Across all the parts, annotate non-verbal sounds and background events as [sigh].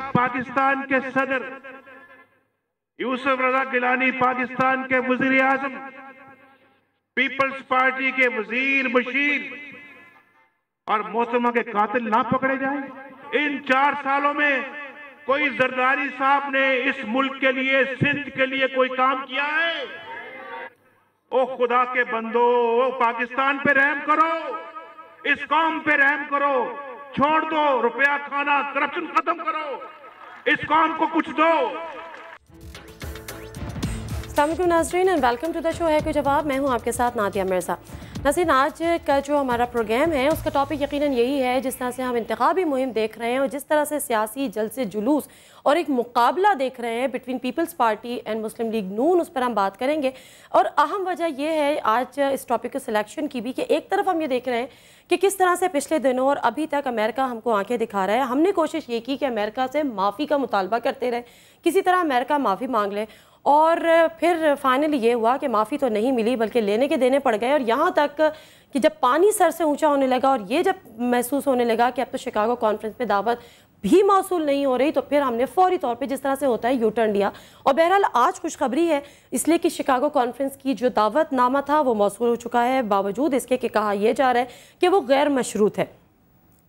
पाकिस्तान के सदर, यूसुफ रजा गिलानी पाकिस्तान के वज़ीर आज़म, पीपल्स पार्टी के वज़ीर बशीर और मोहतरमा के कातिल ना पकड़े जाए। इन चार सालों में कोई जरदारी साहब ने इस मुल्क के लिए, सिंध के लिए कोई काम किया है? ओ खुदा के बंदो, ओ पाकिस्तान पे रहम करो, इस कौम पे रहम करो, छोड़ दो, रुपया खाना करप्शन खत्म करो। इस कौम को कुछ दो। अल्लाम नाजरीन and welcome to the show है कोई जवाब। मैं हूँ आपके साथ नादिया मिर्ज़ा। नसीन आज का जो हमारा प्रोग्राम है, उसका टॉपिक यकीनन यही है, जिस तरह से हम इंतबी मुहिम देख रहे हैं और जिस तरह से सियासी जलसे जुलूस और एक मुकाबला देख रहे हैं बिटवीन पीपल्स पार्टी एंड मुस्लिम लीग नून उस पर हम बात करेंगे। और अहम वजह यह है आज इस टॉपिक के सिलेक्शन की भी कि एक तरफ़ हम ये देख रहे हैं कि किस तरह से पिछले दिनों और अभी तक अमेरिका हमको आँखें दिखा रहा है। हमने कोशिश ये की कि अमेरिका से माफ़ी का मुतालबा करते रहे। किसी तरह अमेरिका माफ़ी मांग ले और फिर फाइनली ये हुआ कि माफ़ी तो नहीं मिली, बल्कि लेने के देने पड़ गए और यहाँ तक कि जब पानी सर से ऊँचा होने लगा और ये जब महसूस होने लगा कि अब तो शिकागो कॉन्फ्रेंस में दावत भी मौसू नहीं हो रही तो फिर हमने फौरी तौर पे जिस तरह से होता है यू टर्न लिया। और बहरहाल आज खुशखबरी है, इसलिए कि शिकागो कॉन्फ्रेंस की जो दावत नामा था वो मौसू हो चुका है। बावजूद इसके कि कहा यह जा रहा है कि वो गैर मशरूत है।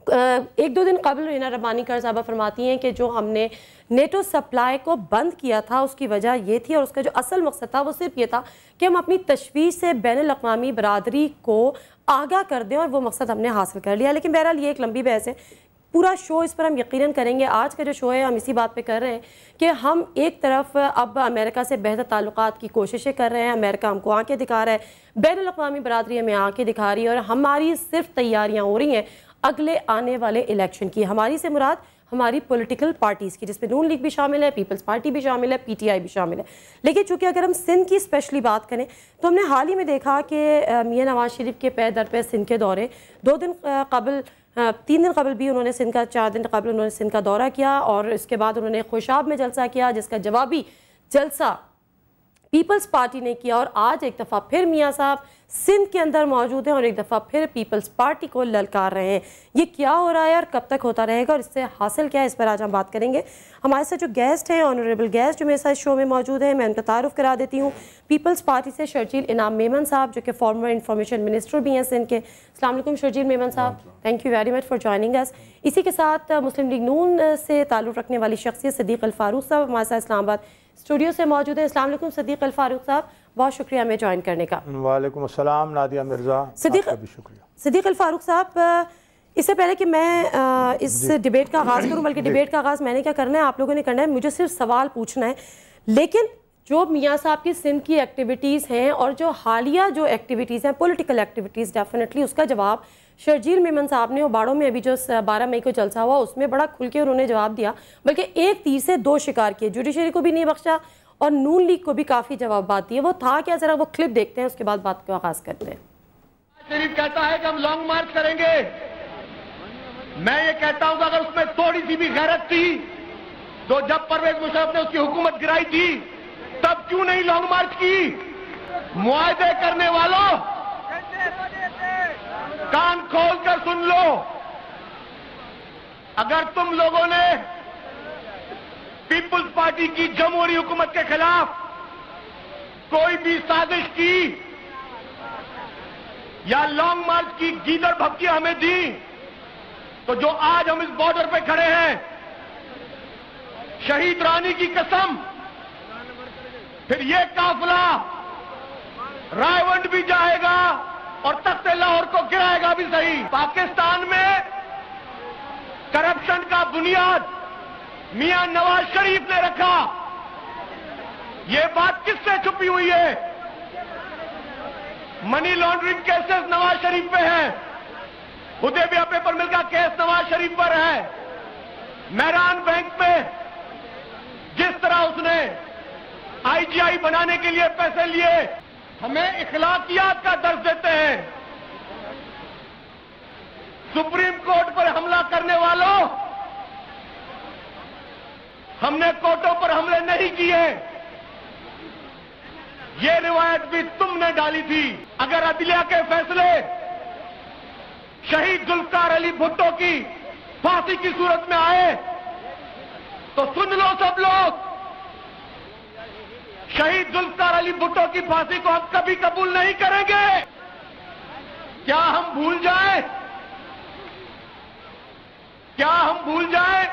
एक दो दिन कबल रीना रबानी कर साहबा फरमाती हैं कि जो हमने नेटो सप्लाई को बंद किया था, उसकी वजह ये थी और उसका जो असल मकसद था वो सिर्फ़ ये था कि हम अपनी तशवीश से बैन अवी बरदरी को आगाह कर दें और वो मकसद हमने हासिल कर लिया। लेकिन बहरहाल ये एक लंबी बहस है। पूरा शो इस पर हम यकीनन करेंगे, आज का जो शो है, हम इसी बात पे कर रहे हैं कि हम एक तरफ़ अब अमेरिका से बेहतर ताल्लुक की कोशिशें कर रहे हैं, अमेरिका हमको आँखें दिखा रहा है बैन अवी बरदरी हमें आँखें दिखा रही है और हमारी सिर्फ़ तैयारियाँ हो रही हैं। अगले आने वाले इलेक्शन की। हमारी से मुराद हमारी पॉलिटिकल पार्टीज़ की, जिसमें नून लीग भी शामिल है, पीपल्स पार्टी भी शामिल है, पीटीआई भी शामिल है। लेकिन चूँकि अगर हम सिंध की स्पेशली बात करें तो हमने हाल ही में देखा कि मियाँ नवाज़ शरीफ के पैर दर पे सिंध के दौरे, दो दिन कबल तीन दिन कबल भी उन्होंने सिंध का, चार दिन कबल उन्होंने सिंध का दौरा किया और इसके बाद उन्होंने खुशाब में जलसा किया, जिसका जवाबी जलसा पीपल्स पार्टी ने किया और आज एक दफ़ा फिर मियाँ साहब सिंध के अंदर मौजूद हैं और एक दफ़ा फिर पीपल्स पार्टी को ललकार रहे हैं। ये क्या हो रहा है और कब तक होता रहेगा और इससे हासिल क्या है इस पर आज हम बात करेंगे। हमारे साथ जो गेस्ट हैं ऑनरेबल गेस्ट जो मेरे साथ शो में मौजूद हैं मैं उनका तारुफ करा देती हूँ। पीपल्स पार्टी से शर्जील इनाम मेमन साहब जो कि फॉर्मर इंफॉर्मेशन मिनिस्टर भी हैं सिंध के। अल्लाम शर्जील मेमन साहब। Thank you very much for joining us इसी के साथ मुस्लिम लीग नून से ताल्लुक़ रखने वाली शख्सियत सदीक अल फारूक साहब हमारे साथ इस्लामाबाद स्टूडियो से मौजूद है असल सदीक अल फारूक साहब बहुत शुक्रिया हमें ज्वाइन करने का। वालेकुम अस्सलाम नादिया मिर्ज़ा सदीक भी शुक्रिया। सदीक अल फारूक साहब इससे पहले कि मैं इस डिबेट का आगाज़ करूँ बल्कि डिबेट का आगाज़ मैंने क्या करना है आप लोगों ने करना है मुझे सिर्फ़ सवाल पूछना है। लेकिन जो मियाँ साहब की सिंध की एक्टिविटीज़ हैं और जो हालिया जो एक्टिविटीज़ हैं पॉलिटिकल एक्टिविटीज़ डेफिनेटली उसका जवाब शर्जील मेमन साहब ने बाड़ों में अभी जो बारह मई को जलसा हुआ, उसमें बड़ा खुल के उन्होंने जवाब दिया, बल्कि एक तीर से दो शिकार किए, जुडिशरी को भी नहीं बख्शा और नून लीग को भी काफ़ी जवाब बात दिए। वो था क्या? ज़रा वो क्लिप देखते हैं, उसके बाद बात को आगाज़ करते हैं। शरीफ कहता है कि हम लॉन्ग मार्च करेंगे। मैं ये कहता हूँ कि अगर उसमें थोड़ी सी भी गैरत थी तो जब परवेज मुशरफ ने उसकी हुकूमत गिराई थी, तब क्यों नहीं लॉन्ग मार्च की? मुआदे करने वालों कान खोल कर सुन लो। अगर तुम लोगों ने पीपुल्स पार्टी की जमहूरी हुकूमत के खिलाफ कोई भी साजिश की या लॉन्ग मार्च की गीदड़ भक्ति हमें दी तो जो आज हम इस बॉर्डर पे खड़े हैं, शहीद रानी की कसम, फिर ये काफिला रायवंड भी जाएगा। और तख्ते लाहौर को गिराएगा भी सही। पाकिस्तान में करप्शन का बुनियाद मियाँ नवाज़ शरीफ ने रखा। यह बात किससे छुपी हुई है? Money laundering cases Nawaz Sharif पे है। हुदेबिया पेपर मिल का केस नवाज़ शरीफ पर है। मेहरान बैंक में जिस तरह उसने आईजीआई बनाने के लिए पैसे लिए हमें इखलाकियात का दर्ज देते हैं। सुप्रीम कोर्ट पर हमला करने वालों, हमने कोर्टों पर हमले नहीं किए। ये रिवायत भी तुमने डाली थी। अगर अदलिया के फैसले शहीद जुल्फकार अली भुट्टो की फांसी की सूरत में आए तो सुन लो सब लोग शहीद जुल्फकार अली भुट्टो की फांसी को हम कभी कबूल नहीं करेंगे। क्या हम भूल जाए? क्या हम भूल जाए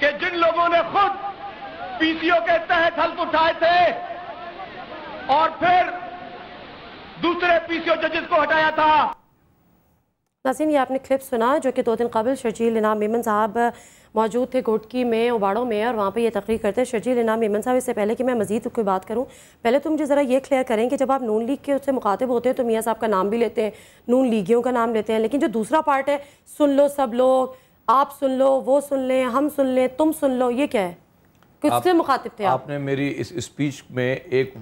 कि जिन लोगों ने खुद पीसीओ के तहत हल्फ उठाए थे और फिर दूसरे पीसीओ जजेस को हटाया था? नासिन ये आपने क्लिप सुना जो कि दो दिन कबल शर्जील इनाम मेमन साहब मौजूद थे घोटकी में उबाड़ों में और वहाँ पर यह तकरीर करते शर्जील इनाम मेमन साहब इससे पहले कि मैं मजीद कोई बात करूँ पहले तो मुझे ज़रा ये क्लियर करें कि जब आप नून लीग के उससे मुखातिब होते हैं तो मियाँ साहब का नाम भी लेते हैं नून लीगियों का नाम लेते हैं। लेकिन जो दूसरा पार्ट है सुन लो सब लोग आप सुन लो वो सुन लें हम सुन लें तुम सुन लो ये क्या है? किससे मुखातिब थे आपने मेरी इस स्पीच में एक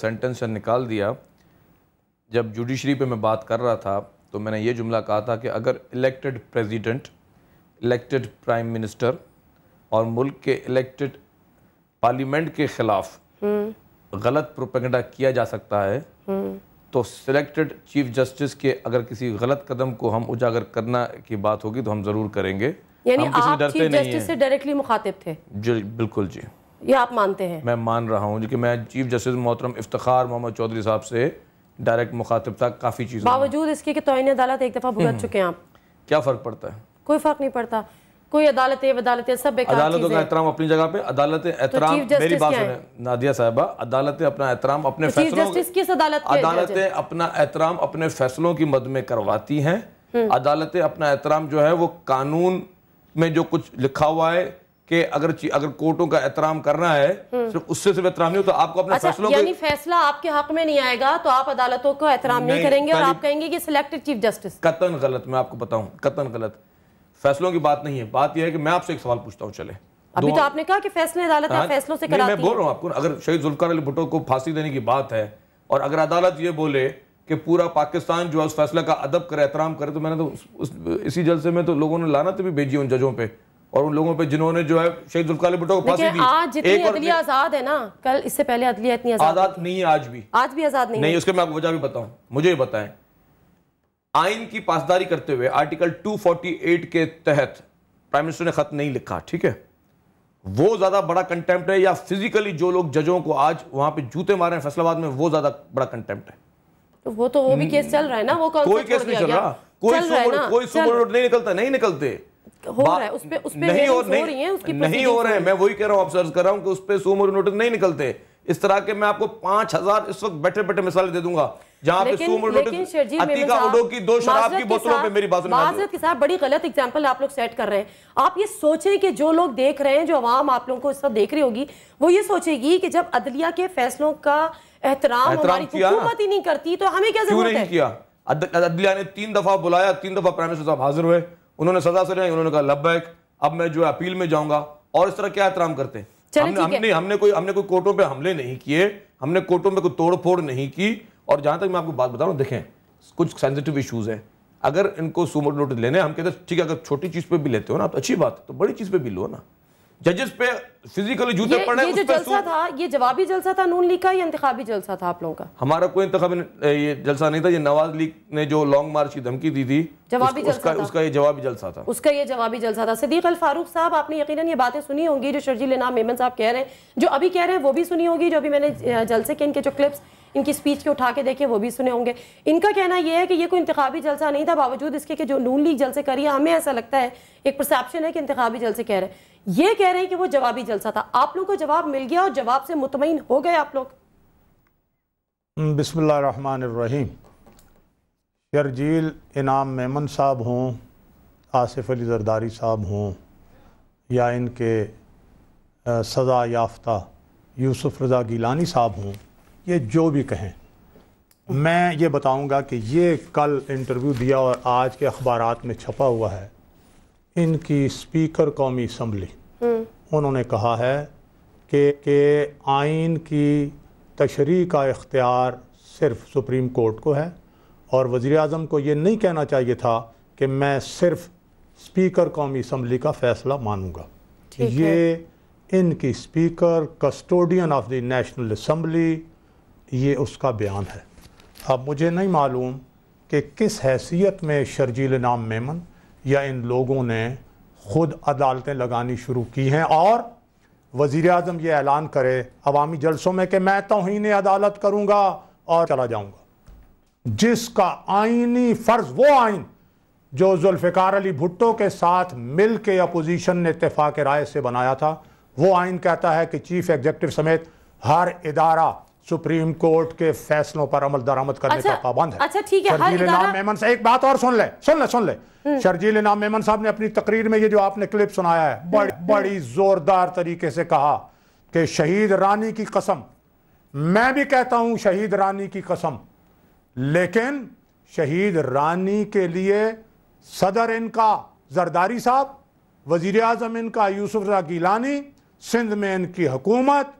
सेंटेंस निकाल दिया। जब जुडिशरी पे मैं बात कर रहा था तो मैंने ये जुमला कहा था कि अगर elected president elected prime minister और मुल्क के इलेक्टेड पार्लियामेंट के खिलाफ गलत प्रोपेगेंडा किया जा सकता है तो सिलेक्टेड चीफ जस्टिस के अगर किसी गलत कदम को हम उजागर करना की बात होगी तो हम ज़रूर करेंगे। यानी आप डरते चीफ जस्टिस से डायरेक्टली मुखातिब थे? जी बिल्कुल जी। ये आप मानते हैं? मैं मान रहा हूँ कि मैं चीफ जस्टिस मोहतरम इफ्तार मोहम्मद चौधरी साहब से डायरेक्ट मुखातिब था काफ़ी चीज़ बावजूद इसके कि अदालत एक दफ़ा भुगत चुके हैं आप। क्या फ़र्क पड़ता है? कोई फ़र्क नहीं पड़ता। कोई अदालत वदालतें सब बेकार अदालतों का एहतराम अपनी जगह पे अदालत एहतराम चीफ जस्टिस मेरी बात सुने नादिया साहबा अदालतें अपना एहतराम अपने तो फैसलों जस्टिस किस अदालत अदालतें अपना एहतराम अपने फैसलों की मद में करवाती हैं। हम्म। अदालतें अपना एहतराम जो है वो कानून में जो कुछ लिखा हुआ है कि अगर अगर कोर्टों का एहतराम करना है सिर्फ़ उससे सिर्फ़ एहतराम नहीं हो तो आपको अपने हम्म। अच्छा फैसलों यानी फैसला आपके हक में नहीं आएगा तो आप अदालतों को एहतराम नहीं, नहीं, करेंगे और आप कहेंगे कि सिलेक्टेड चीफ जस्टिस कतन गलत मैं आपको बताऊँ कतन गलत। फैसलों की बात नहीं है। बात यह है कि मैं आपसे एक सवाल पूछता हूँ चले। अभी तो आपने कहा कि फैसले अदालत हाँ, फैसलों से कराती मैं बोल रहा हूँ आपको अगर शहीद जुल्फकार अली भुट्टो को फांसी देने की बात है और अगर अदालत ये बोले कि पूरा पाकिस्तान जो है उस फैसले का अदब करे एहतराम करे तो मैंने तो उस, उस, इसी जलसे में तो लोगों ने लानत भी भेजी उन जजों पे और उन लोगों पे जिन्होंने जो है शहीद जुल्फकार अली भुट्टो को फांसी दी। आज जितनी अदलिया आज़ाद है ना कल इससे पहले अदलिया इतनी आज़ाद नहीं है। आज भी। आज भी आज़ाद नहीं, नहीं उसके मैं आपको वजह भी बताऊँ। मुझे बताएँ आइन की पासदारी करते हुए आर्टिकल 248 के तहत प्राइम मिनिस्टर ने खत नहीं लिखा ठीक है? वो ज़्यादा बड़ा कंटेम्प्ट है या फिजिकली जो लोग जजों को आज वहाँ पे जूते मारे हैं फैसलाबाद में वो ज़्यादा बड़ा कंटेम्प्ट है। तो वो तो वो भी केस चल रहा है ना वो कौन कोई केस नहीं चल रहा। कोई ना, कोई नोट नहीं निकलता नहीं निकलते। हो रहा है, उस पे- उस पे नहीं हो रही हैं, उसकी नहीं हो हो रहे हैं मैं वही कह रहा हूँ ऑब्ज़र्व कर रहा हूँ कि उस पे सुमर नोटिस नहीं निकलते। इस तरह के मैं आपको पाँच हज़ार इस वक्त बैठे बैठे मिसालें दे दूँगा जहाँ पे की दो शराब की बोतलों पे मेरी बात माजरत के साथ बड़ी गलत एग्जांपल आप लोग सेट कर रहे हैं। आप ये सोचें कि जो लोग देख रहे हैं जो आवाम आप लोगों को इस वक्त देख रही होगी वो ये सोचेगी कि जब अदलिया के फैसलों का एहतराम एहतराम हमारी हुकूमत ही नहीं करती तो हमें क्या ज़रूरत है? किया? अदलिया ने तीन दफ़ा बुलाया तीन दफ़ा प्राइम मिनिस्टर साहब हाजिर हुए। उन्होंने सजा सुनाई उन्होंने कहा लब्बैक अब मैं जो अपील में जाऊँगा। और इस तरह क्या एहतराम करते हैं? हमने हमने हमने कोई हमने कोई कोर्टों पे हमले नहीं किए हमने कोर्टों में कोई तोड़फोड़ नहीं की और जहाँ तक मैं आपको बात बता रहा हूँ देखें कुछ सेंसिटिव इश्यूज़ हैं। अगर इनको सुमर नोटिस लेने हम कहते हैं ठीक है अगर छोटी चीज़ पे भी लेते हो ना तो अच्छी बात तो बड़ी चीज़ पे भी लो ना। जजेस पे फिजिकली जूते ये, पड़े ये जो जलसा था ये जवाबी जलसा था नून लीग का या इंतखाबी जलसा था आप लोगों का? हमारा कोई ये जलसा नहीं था ये नवाज़ लीग ने जो लॉन्ग मार्च की धमकी दी थी जवाबी जलसा उसका था। उसका ये जवाबी जलसा था। उसका ये जवाबी जलसा था। सदीक अल फारूक साहब आपने यकीनन ये बातें सुनी होंगी जो शर्जील इनाम मेमन साहब कह रहे हैं। जो अभी कह रहे हैं वो भी सुनी होगी जो अभी मैंने जलसे के इनके जो क्लिप्स इनकी स्पीच के उठा के देखे वो भी सुने होंगे। इनका कहना यह है कि ये कोई इंतखाबी जलसा नहीं था बावजूद इसके कि जो नून लीग जलसे करी है हमें ऐसा लगता है एक परसेप्शन है कि इंतखाबी जलसे कह रहे हैं। ये कह रहे हैं कि वो जवाबी जलसा था। आप लोग को जवाब मिल गया और जवाब से मुतमिन हो गए आप लोग। बिस्मिल्लाहिर्रहमानिर्रहीम। शर्जील इनाम मेमन साहब हों, आसिफ अली जरदारी साहब हों, या इनके सज़ा याफ्ता यूसुफ रज़ा गिलानी साहब हों, ये जो भी कहें, मैं ये बताऊँगा कि ये कल इंटरव्यू दिया और आज के अखबारात में छपा हुआ है। इनकी स्पीकर कौमी असम्बली। उन्होंने कहा है कि कि आइन की तशरी का इख्तियार सिर्फ़ सुप्रीम कोर्ट को है और वज़ी अजम को ये नहीं कहना चाहिए था कि मैं सिर्फ़ स्पीकर कौमी असम्बली का फ़ैसला मानूँगा। ये इनकी speaker custodian of the national assembly ये उसका बयान है। अब मुझे नहीं मालूम कि किस हैसियत में शर्जील नाम मेमन या इन लोगों ने खुद अदालतें लगानी शुरू की हैं और वज़ीर अजम ये ऐलान करे अवामी जलसों में कि मैं तो ही तोहन अदालत करूँगा और चला जाऊँगा। जिसका आइनी फ़र्ज़ वो आइन जो जुल्फ़िकार अली भुट्टो के साथ मिल के अपोजिशन ने इतफाक राय से बनाया था, वो आइन कहता है कि चीफ एग्जेक्टिव समेत हर इदारा सुप्रीम कोर्ट के फैसलों पर अमल दरामद करने अच्छा, का पाबंद है। अच्छा, ठीक है, शर्जील इनाम मेमन से एक बात और सुन ले सुन ले सुन ले। शर्जील इनाम मेमन साहब ने अपनी तकरीर में ये जो आपने क्लिप सुनाया है बड़ी बड़ी जोरदार तरीके से कहा कि शहीद रानी की कसम मैं भी कहता हूँ शहीद रानी की कसम लेकिन शहीद रानी के लिए सदर इनका जरदारी साहब वज़ीर आज़म इनका यूसुफ गीलानी सिंध में इनकी हुकूमत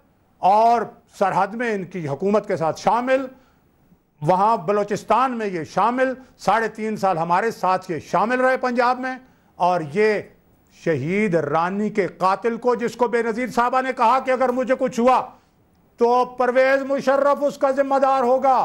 और सरहद में इनकी हुकूमत के साथ शामिल, वहाँ बलूचिस्तान में ये शामिल, साढ़े तीन साल हमारे साथ ये शामिल रहे पंजाब में, और ये शहीद रानी के कातिल को जिसको बेनजीर साहबा ने कहा कि अगर मुझे कुछ हुआ तो परवेज मुशर्रफ उसका जिम्मेदार होगा।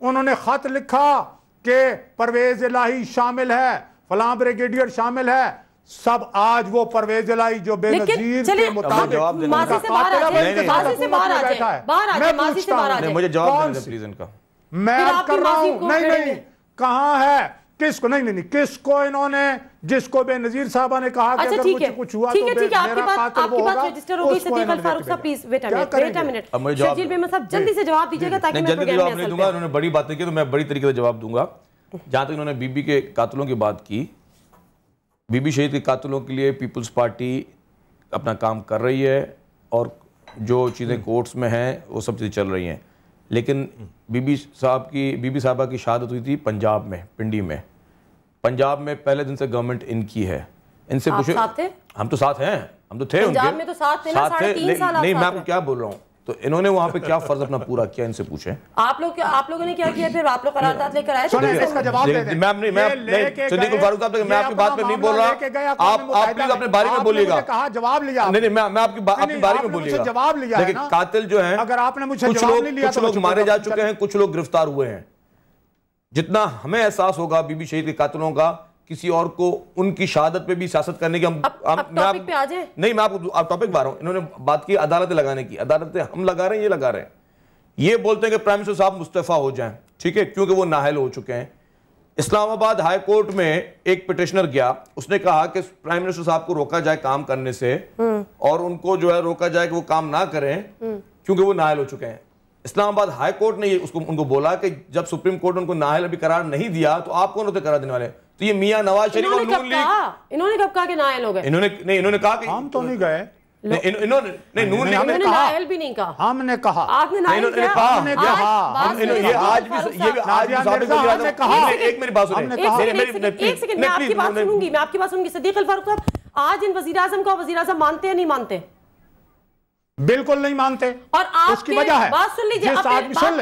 उन्होंने खत लिखा कि परवेज इलाही शामिल है, फलां ब्रिगेडियर शामिल है सब आज वो परवेज इलाही जो बेनजीर के मुताबिक माजी से बाहर आ जाए, माजी से बाहर आ जाए, बाहर आ जाए, माजी से बाहर आ जाए। नहीं मुझे जवाब कौन देने दे प्लीज़ इनका मैं आपकी कर रहा हूँ नहीं। नहीं कहाँ है? किसको? नहीं नहीं नहीं किसको इन्होंने जिसको बेनजीर साहबा ने कहा कि अच्छा अगर मुझे कुछ हुआ ठीक तो है ठीक है आपकी मेरा बात आपकी बात रजिस्टर हो गई सदीक अल फारूक साहब please wait a minute wait a minute अब मुझे जवाब शर्जील साहब जल्दी से जवाब दीजिएगा ताकि मैं जल्दी जवाब नहीं दूँगा उन्होंने बड़ी बातें की तो मैं बड़ी तरीके से जवाब दूँगा। जहाँ तक इन्होंने बीबी के कातलों की बात की बीबी शहीद के कातलों के लिए पीपल्स पार्टी अपना काम कर रही है और जो चीज़ें कोर्ट्स में हैं वो सब चीज़ें चल रही हैं। लेकिन बीबी साहब की बीबी साहबा की शहादत हुई थी पंजाब में पिंडी में। पंजाब में पहले दिन से गवर्नमेंट इनकी है। इनसे पूछे हम तो साथ हैं हम तो थे पंजाब उनके। में तो साथ थे ना, साढ़े तीन ले- साल आप नहीं मैं आपको क्या बोल रहा हूँ? तो इन्होंने वहाँ पे क्या फ़र्ज़ अपना पूरा किया इनसे पूछे? आप लोग आप लोगों ने क्या किया? फिर आप लोग करारदाद लेकर आए? तो। मैं मैं फारूक साहब मैं आपकी बात पे नहीं बोल रहा। आप आप प्लीज़ अपने बारे में बोलिएगा। कहा जवाब लिया नहीं नहीं मैं मैं आपकी नहीं, बारे में बोलिएगा। जवाब लिया देखिए कातिल जो हैं अगर आपने मुझसे कुछ लोग कुछ तो लोग मारे जा चुके हैं कुछ लोग गिरफ़्तार हुए हैं। जितना हमें एहसास होगा बीबी शहीद के कातिलों का किसी और को उनकी शहादत पे भी सियासत करने की हम अब- हम- अब मैं आप- टॉपिक पे आ जाएँ। नहीं मैं आपको आप टॉपिक रहा हूँ इन्होंने बात की अदालतें लगाने की। अदालतें हम लगा रहे हैं ये लगा रहे हैं। ये बोलते हैं कि प्राइम मिनिस्टर साहब मुस्तफ़ा हो जाएँ ठीक है? क्योंकि वो नाहल हो चुके हैं। इस्लामाबाद हाई कोर्ट में एक पिटिशनर गया। उसने कहा कि प्राइम मिनिस्टर साहब को रोका जाए काम करने से और उनको जो है रोका जाए कि वो काम ना करें क्योंकि वो नाहल हो चुके हैं। इस्लामाबाद हाई कोर्ट ने उसको उनको बोला कि जब सुप्रीम कोर्ट ने उनको नाहल अभी करार नहीं दिया तो आप कौन होते करार देने वाले? तो ये मियाँ नवाज़ शरीफ और इन्होंने नून लीग कहा? इन्होंने कब कहा कि नायल हो? गए इन्होंने नहीं इन्होंने कहा कि हम तो नहीं गए। इन्होंने नहीं नून लीग ने कहा। भी नहीं कहा। हमने कहा। आपने इन्होंने कहा, हमने आज कहा, ये भी ये भी हो। कहा। एक मेरी बात सुनिए। एक सेकंड, मैं आपकी बात सुनूँगी मैं आपकी बात सुनूँगी। सदीक अल फारूक साहब आज इन वज़ीर आज़म को वज़ीर आज़म मानते हैं नहीं मानते? बिल्कुल नहीं मानते। और आप उसकी वजह है। बात सुन लीजिए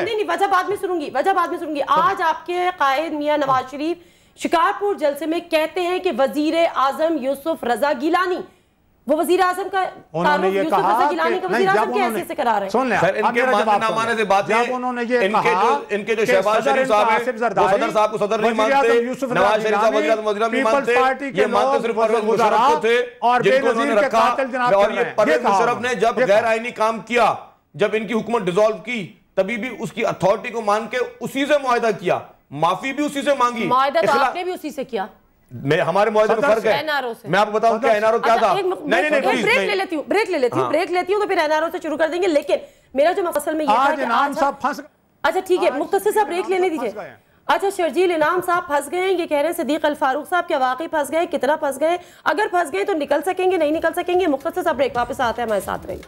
नहीं वजह बाद में सुनूँगी वजह बाद में सुनूँगी। आज आपके कायद मियाँ नवाज़ शरीफ शिकारपुर जलसे में कहते हैं कि वज़ीर आज़म यूसुफ रजा गिलानी। वो वज़ीर आज़म का उन्होंने ये कहा गिलानी का वज़ीर जब आज़म के उन्होंने- हैसियत से करा रहे हैं? सुन ले सर इनके मेरा मानने जवाब ना सुन। मानने ले। से बात है उन्होंने ये इनके जो इनके जो शहबाज सदर शरीफ साहब हैं वो सदर साहब को सदर नहीं मानते आज़म नवाज़ शरीफ साहब वज़ीर आज़म वज़ीर नहीं मानते ये मानते सिर्फ़ परवेज मुशर्रफ को थे और जिनको के कातिल जनाब और ये परवेज मुशर्रफ ने जब गैर। आईनी काम किया जब इनकी हुकूमत डिसॉल्व की तभी भी उसकी अथॉरिटी को मान के उसी से मुआहदा किया। माफ़ी भी उसी से मांगी। तो आपने भी उसी से किया। मैं हमारे मुआहदे में फ़र्क है। मैं आपको बताऊँ क्या एनआरओ क्या अच्छा, था? नहीं नहीं नहीं। ब्रेक ले लेती हूँ ब्रेक ले लेती हूँ हाँ। ब्रेक लेती हूँ तो फिर एनआरओ से शुरू कर देंगे लेकिन मेरा जो मसल में ये था कि इनाम साहब फंस अच्छा ठीक है आज मुख्तसर साहब ब्रेक लेने दीजिए। हैं। अच्छा शर्जील इनाम साहब फंस गए हैं ये कह रहे हैं सदीक अल फारूक साहब क्या वाकई फंस गए कितना फंस गए? अगर फंस गए तो निकल सकेंगे नहीं निकल सकेंगे? मुख्तसर साहब ब्रेक वापस आते हैं हमारे साथ रहिए।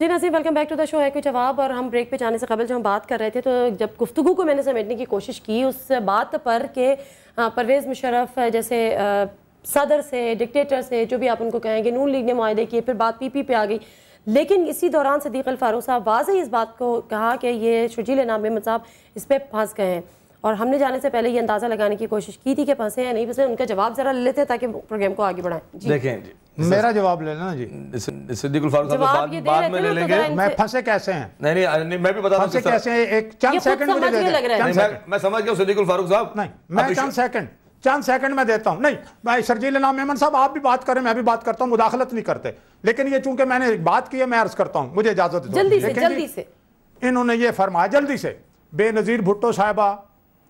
जी Naseeb welcome back to the show है कोई जवाब? और हम ब्रेक पे जाने से कबल जो हम बात कर रहे थे तो जब गुफ्तगु को मैंने समेटने की कोशिश की, उस बात पर कि परवेज़ मुशरफ जैसे सदर से डिक्टेटर से, जो भी आप उनको कहेंगे, नून लीग ने माहे किए, फिर बात पी पी आ गई। लेकिन इसी दौरान सदीक अल फारूक साहब वाज इस बात को कहा कि ये शुजील नाम साहब इस पर फंस गए हैं। और हमने जाने से पहले ये अंदाज़ा लगाने की कोशिश की थी कि फंसे या नहीं फंसे उनका जवाब ज़रा ले लेते ताकि प्रोग्राम को आगे बढ़ाएँ। जी। देखें जी। मेरा जवाब ले लेना जी। सिद्दीकुल फारूक साहब बाद बाद में ले तो लेंगे। मैं फंसे कैसे हैं? नहीं नहीं नहीं मैं भी बता दूँ फंसे कैसे हैं? एक चंद सेकंड मुझे दे दें है। मैं मैं समझ गया सिद्दीकुल फारूक साहब। नहीं मैं चंद सेकंड चंद सेकंड में देता हूँ। नहीं भाई शर्जील नाम मेमन साहब आप भी बात करें मैं भी बात करता हूँ मुदाखलत नहीं करते। लेकिन ये चूँकि मैंने बात की है मैं अर्ज़ करता हूँ मुझे इजाज़त दो। जल्दी से जल्दी से। इन्होंने ये फरमाया जल्दी से। बेनज़ीर भुट्टो साहिबा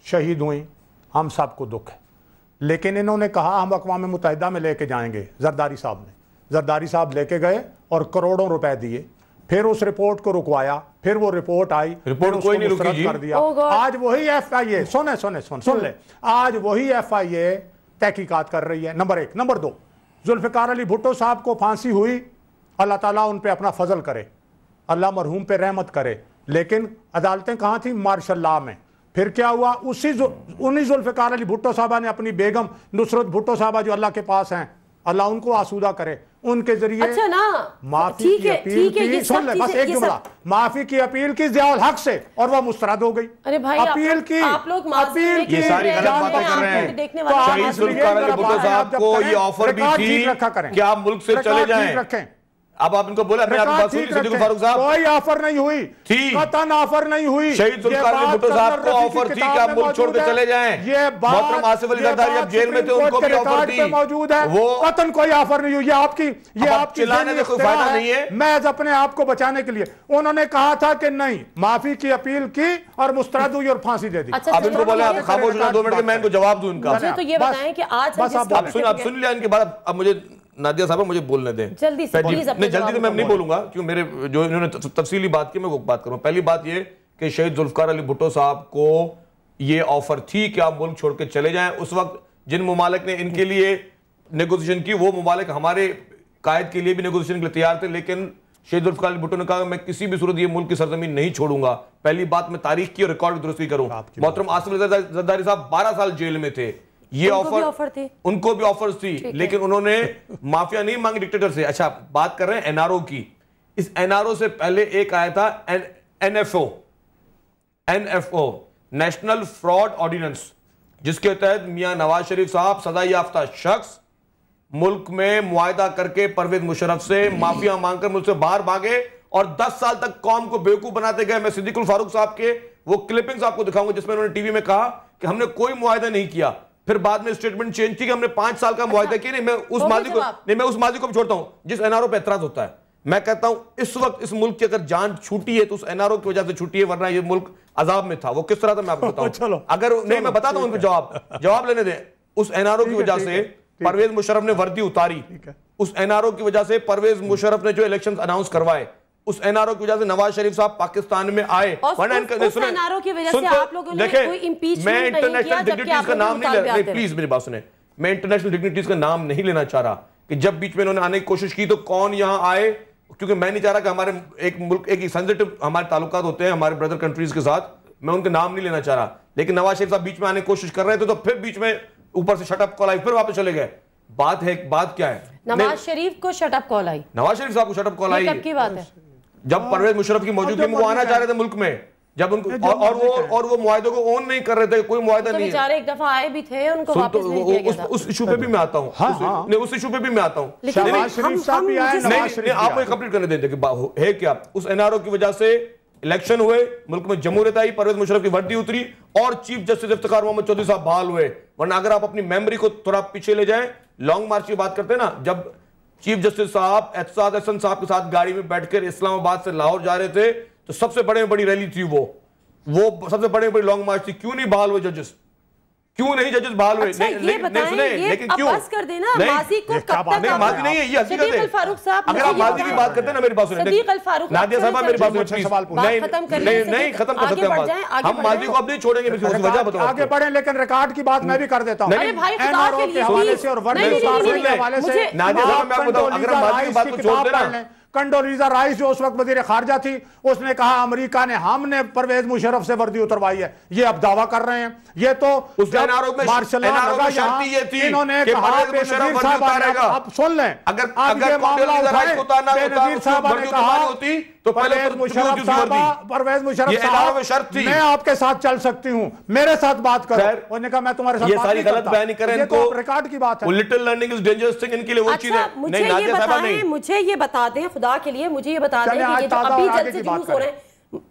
शहीद हुई। हम सबको दुख है। लेकिन इन्होंने कहा हम अकवा मुतहदा में लेके जाएँगे जरदारी साहब ने। जरदारी साहब लेके गए और करोड़ों रुपए दिए। फिर उस रिपोर्ट को रुकवाया फिर वो रिपोर्ट आई रिपोर्ट कोई नहीं रुकी जी। कर दिया। Oh आज वही एफ़ आई ए सुने सुने सुन सुन ले। आज वही एफ़ आई ए तहकीकात कर रही है। नंबर एक। नंबर दो। जुल्फ़िकार अली भुट्टो साहब को फांसी हुई। अल्लाह ताला उन पे अपना फजल करे। अल्लाह मरहूम पे रहमत करे। लेकिन अदालतें कहाँ थी? मार्शल लॉ में। फिर क्या हुआ? उसी उन्हीं जुल्फ़िकार अली भुट्टो साहबा ने अपनी बेगम नुसरत भुट्टो साहबा जो अल्लाह के पास हैं अल्लाह उनको आसूदा करे। उनके ज़रिए अच्छा ना माफ़ी की अपील की। सुन ले बस एक जुमला। माफ़ी की अपील की जियाउल हक से और वह मुस्तरद हो गई। अरे भाई, अपील लोग- की। आप लोग अपील की। सारी गलत बातें कर रहे हैं। देखने तो वाले आप शहीद असली अली भुट्टो साहब को ये ऑफ़र भी थी ठीक रखा करें। कि आप मुल्क से चले जाएँ? रखें। अब आप इनको बोले मैं। फारूक साहब। कोई ऑफ़र नहीं हुई। थी। कतन ऑफ़र नहीं हुई। शहीद भुट्टो साहब को ऑफ़र थी कि आप मुल्क छोड़ के चले जाएँ। ये बात मोहतरम आसिफ अली जरदारी अब जेल में थे, उनको भी ऑफ़र थी। मौजूद है। वो- कतन कोई ऑफ़र नहीं हुई। ये आपकी ये आप आपकी चिल्लाने से कोई फ़ायदा नहीं है। मैं अपने आप को बचाने के लिए। उन्होंने कहा था कि नहीं माफ़ी की अपील की और मुस्तरद हुई और फांसी दे दी। अच्छा, आप इनको बोले आप खामोश दो मिनट के मैं इनको जवाब दूँ इनका। तो ये बताएँ कि आज बस आप सुन लिया इनके बाद। अब मुझे नादिया साहब मुझे बोलने दें। जल्दी से, अपने नहीं जल्दी तो मैं नहीं बोलूँगा क्योंकि मेरे जो इन्होंने तफसीली बात की मैं वो बात करूँ। पहली बात ये कि शहीद जुल्फकार अली भुट्टो साहब को ये ऑफ़र थी कि आप मुल्क छोड़ के चले जाएँ। उस वक्त जिन ममालिक ने इनके लिए नेगोशिएशन की वो ममालिक हमारे कायद के लिए भी नेगोशिएशन के लिए तैयार थे लेकिन शहीद जुल्फकार अली भुट्टो ने कहा मैं किसी भी सूरत ये मुल्क की सरजमीन नहीं छोड़ूँगा। पहली बात मैं तारीख की और रिकॉर्ड की दुरुस्ती करूँ। मोहतरम आसिफ जरदारी साहब बारह साल जेल में थे। ये ऑफ़र ऑफ़र थी। उनको भी ऑफर्स थी लेकिन उन्होंने माफिया नहीं मांगी डिक्टेटर से। अच्छा बात कर रहे हैं एनआरओ की। इस एनआरओ से पहले एक आया था NFO NFO national fraud ordinance जिसके तहत मियाँ नवाज़ शरीफ साहब सजा याफ्ता शख्स मुल्क में मुआयदा करके परवेज मुशरफ से माफिया मांगकर मुल्क से बाहर भागे और 10 साल तक कौम को बेवकूफ़ बनाते गए। मैं सिद्दीकुल फारूक साहब के वो क्लिपिंग्स आपको दिखाऊँगा जिसमें उन्होंने टीवी में कहा कि हमने कोई मुआयदा नहीं किया। फिर बाद में स्टेटमेंट चेंज की कि हमने पाँच साल का मुआयदा किया नहीं मैं उस माजी को नहीं मैं उस माजी को भी छोड़ता हूँ जिस एनआरओ पे एतराज़ होता है। मैं कहता हूँ इस वक्त इस मुल्क की अगर जान छूटी है तो उस एनआरओ की वजह से छूटी है वरना ये मुल्क अजाब में था। वो किस तरह था मैं आपको [laughs] चलो। अगर नहीं मैं बताता हूँ उनको जवाब। जवाब लेने दें। उस एनआरओ की वजह से परवेज मुशरफ ने वर्दी उतारी। उस एनआरओ की वजह से परवेज मुशरफ ने जो इलेक्शन अनाउंस करवाए उस एनआरओ की वजह से नवाज़ शरीफ साहब पाकिस्तान में आए। की वजह से तो- आप लोगों ने मैं इंटरनेशनल डिग्निटीज का नाम नहीं ले प्लीज़ मेरी बात सुने। मैं इंटरनेशनल डिग्निटीज का नाम नहीं लेना चाह रहा कि जब बीच में इन्होंने आने की कोशिश की तो कौन यहाँ आए? क्योंकि मैं नहीं चाह रहा कि हमारे एक मुल्क एक सेंसिटिव हमारे ताल्लुकात होते हैं हमारे ब्रदर कंट्रीज़ के साथ। मैं उनके नाम नहीं लेना चाह रहा। लेकिन नवाज़ शरीफ साहब बीच में आने की कोशिश कर रहे थे तो फिर बीच में ऊपर से शटअप कॉल आई फिर वापस चले गए। बात है बात क्या है? नवाज़ शरीफ को शटअप कॉल आई। नवाज़ शरीफ साहब को शटअप कॉल आई। कब की बात है? जब परवेज मुशरफ की मौजूदगी में वो आना चाह रहे थे मुल्क में जब उनको और, और वो और वो मुआदे को ओन नहीं कर रहे थे कोई मुआदा तो नहीं है। बेचारे एक दफ़ा आए भी थे उनको तो वापस नहीं किया गया उस था। उस इशू पे भी मैं आता हूँ। हाँ, उस- हाँ। नहीं उस इशू पे भी मैं आता हूँ। आए मुझे-। कंप्लीट करने देते हो- है क्या? उस एनआरओ की वजह से इलेक्शन हुए मुल्क में जमहूरियत आई परवेज मुशरफ की वर्दी उतरी और चीफ जस्टिस इफ्तिखार मोहम्मद चौधरी साहब बहाल हुए। वरना अगर आप अपनी मेमोरी को थोड़ा पीछे ले जाएँ लॉन्ग मार्च की बात करते हैं ना जब चीफ जस्टिस साहब एहसाद हसन साहब के साथ गाड़ी में बैठकर इस्लामाबाद से लाहौर जा रहे थे तो सबसे बड़े में बड़ी रैली थी वो। वो सबसे बड़े में बड़ी लॉन्ग मार्च थी। क्यों नहीं बहाल हुए जजेस क्यों नहीं जजेस बहाल हुए? अच्छा, नहीं, ये नहीं, बताएँ, सुने ये लेकिन क्यों? बस कर देना, नहीं, माजी को कब तक बात नहीं माजी नहीं है ये हकीकत है। फारूक साहब अगर आप माजी की बात करते हैं ना मेरी बात सुने सदीक अल फारूक नादिया साहब मेरी बात प्लीज़ सवाल पूछो। नहीं खत्म नहीं नहीं खत्म कर आगे सकते हम माजी को अब नहीं छोड़ेंगे वजह बताऊँ आगे। बढ़े लेकिन रिकॉर्ड की बात मैं भी कर देता हूँ। अरे भाई खुदा के लिए और के हवाले से नादिया साहब, मैं आपको बताऊँ, अगर माजी की बात को छोड़ देना- पढ़। कंडोलीजा राइस जो उस वक्त वज़ीर खारजा थी उसने कहा अमरीका ने हमने परवेज मुशरफ से वर्दी उतरवाई है। ये अब दावा कर रहे हैं। ये तो उस जब NRO साहब ने लॉ। तो परवेज तो मुशरफ शर्त थी। मैं आपके साथ चल सकती हूँ। मेरे साथ बात करो। उन्होंने कहा मैं तुम्हारे साथ ये सारी गलत बयानी करें तो इनको। रिकॉर्ड की बात है। Little learning is dangerous thing इनके लिए वो अच्छा, चीज़ है। नहीं नाजिया साहब नहीं। मुझे ये बता दें खुदा के लिए मुझे ये बता दें कि ये जो अभी जल्द जुलूस हो रहे हैं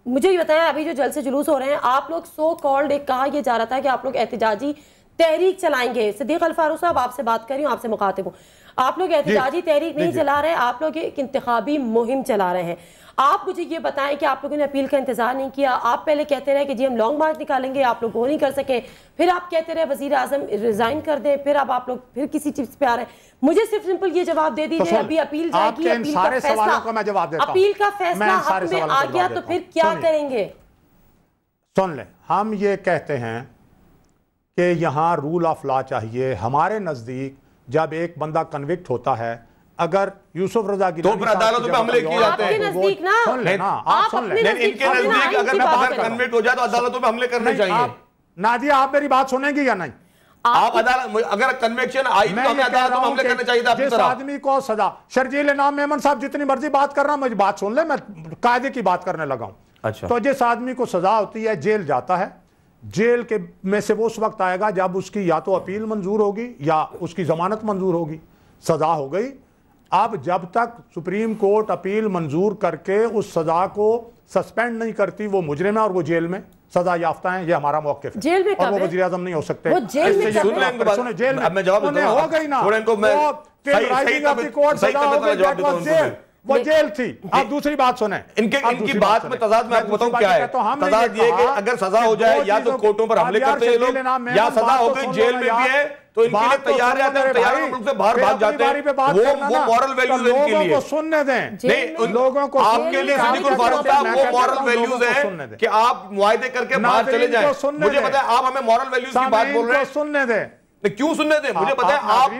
मुझे ये बताया अभी जो जल से जुलूस हो रहे हैं आप लोग सो कॉल्ड एक कहा यह जा रहा था कि आप लोग एहतजाजी तहरीक चलाएँगे। सिद्दीक अल फारूक साहब आपसे बात कर रही हूँ आपसे मुखातिब हूँ। आप लोग एहतजाजी तहरीक नहीं चला रहे आप लोग एक इंतबी मुहिम चला रहे हैं। आप मुझे ये बताएँ कि आप लोगों ने अपील का इंतज़ार नहीं किया। आप पहले कहते रहे कि जी हम लॉन्ग मार्च निकालेंगे आप लोग वो नहीं कर सके। फिर आप कहते रहे वज़ीर आज़म रिजाइन कर दें फिर अब आप लोग फिर किसी चीज़ पे आ रहे हैं। मुझे सिर्फ़ सिंपल ये जवाब दे दीजिए तो अभी अपील जाएगी अपील का फैसला अपील का फैसला हक में आ गया तो फिर क्या करेंगे? सुन लें हम ये कहते हैं कि यहाँ रूल ऑफ़ लॉ चाहिए हमारे नज़दीक जब एक बंदा कन्विक्ट होता है अगर यूसुफ रजा की तो अदालत पे हमले किए जाते हैं। नज़दीक ना। सुन लेना आप सुन लेकिन इनके नज़दीक अगर मैं बाहर कन्विक्ट हो जाए तो अदालतों पे हमले करने चाहिए। नादिया आप मेरी बात सुनेंगी या नहीं? आप अदालत अगर कन्वेक्शन आई तो हमें अदालत में हमले करने चाहिए था जिस आदमी को सजा शर्जील नाम मेमन साहब जितनी मर्ज़ी बात कर रहा मुझे बात सुन ले मैं कायदे की बात करने लगा हूँ। अच्छा। तो जिस आदमी को सजा होती है जेल जाता है जेल के में से वो उस वक्त आएगा जब उसकी या तो अपील मंजूर होगी या उसकी ज़मानत मंजूर होगी। सज़ा हो गई। अब जब तक सुप्रीम कोर्ट अपील मंजूर करके उस सज़ा को सस्पेंड नहीं करती वो मुजरे में और वो जेल में सजा याफ्ता है ये हमारा मौके जेल में और वो वजी आज़म नहीं हो सकते। जेल में जेल में हो। गई ना। वो जेल थी। आप दूसरी बात सुने। इनके इनकी बात में तजाद में आपको बताऊँ क्या है? तो हम तजाद ये कि अगर सजा हो जाए या तो कोर्टों पर हमले करते हैं लोग या सजा हो तो गई जेल में भी है तो इनके लिए तैयार रहते हैं तैयार मुल्क से बाहर भाग जाते हैं। वो वो मॉरल वैल्यूज़ हैं इनके लिए। सुनने दें। नहीं लोगों को आपके लिए सिद्दीकुल फारूक साहब वो मॉरल वैल्यूज़ हैं कि आप मुआयदे करके बाहर चले मुझे पता है आप हमें मॉरल वैल्यूज़ की बात बोल रहे हैं। सुनने दें। क्यों सुनने दें? मुझे पता है आप